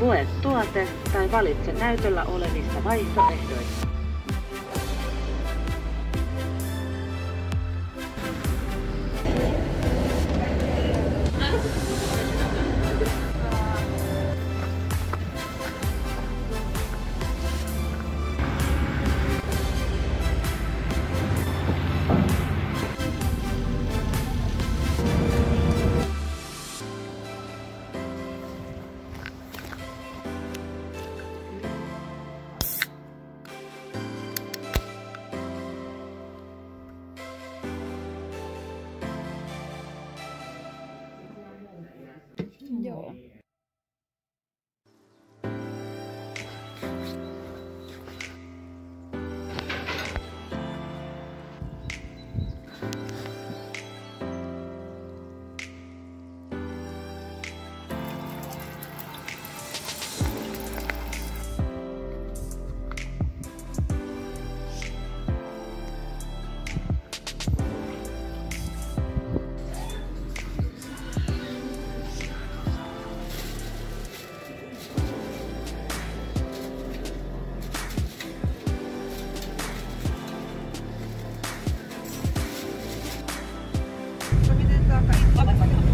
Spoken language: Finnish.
Lue tuote tai valitse näytöllä olevista vaihtoehdoista. Oh my God.